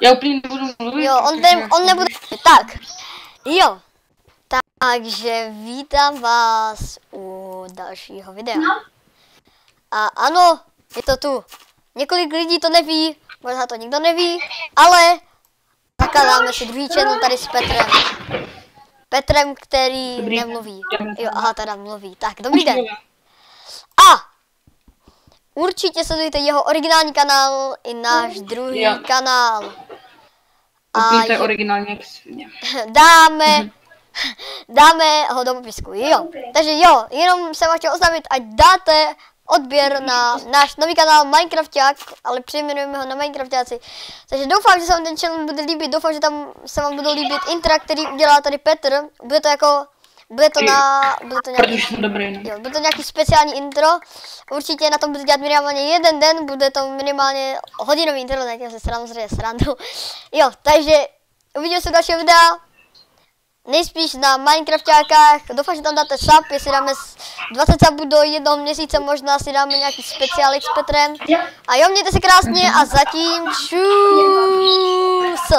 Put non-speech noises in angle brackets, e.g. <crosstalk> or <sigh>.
Já úplně nebudu mluvit. Jo, on, ten, on nebude... Tak, jo. Takže vítám vás u dalšího videa. A ano, je to tu. Několik lidí to neví, možná to nikdo neví, ale zakládáme si druhý channel tady s Petrem. Petrem, který Dobrý nemluví. Den. Jo, aha, teda mluví. Tak, dobrý den. A určitě sledujte jeho originální kanál i náš druhý Jo. kanál. Jo- originálně jak svině. <laughs> dáme, <laughs> dáme ho do popisku, jo. Takže jo, jenom jsem vám chtěl oznámit, ať dáte odběr na náš nový kanál Minecrafták, ale přejmenujeme ho na Minecraftáci. Takže doufám, že se vám ten channel bude líbit, doufám, že tam se vám budou líbit intra, který udělá tady Petr. Bude to jako, bude to na, bude to nějaký dobrý, no. Jo, bude to nějaký speciální intro. Určitě na tom bude dělat minimálně jeden den, bude to minimálně hodinový intro, ne, se samozřejmě srandu. <laughs> Jo, takže uvidíme se u dalšího videa. Nejspíš na Minecraftákách, doufám, že tam dáte sub, jestli dáme s- 20 subů do jednoho měsíce, možná si dáme nějaký speciálek s Petrem. A jo, mějte se krásně a zatím čus!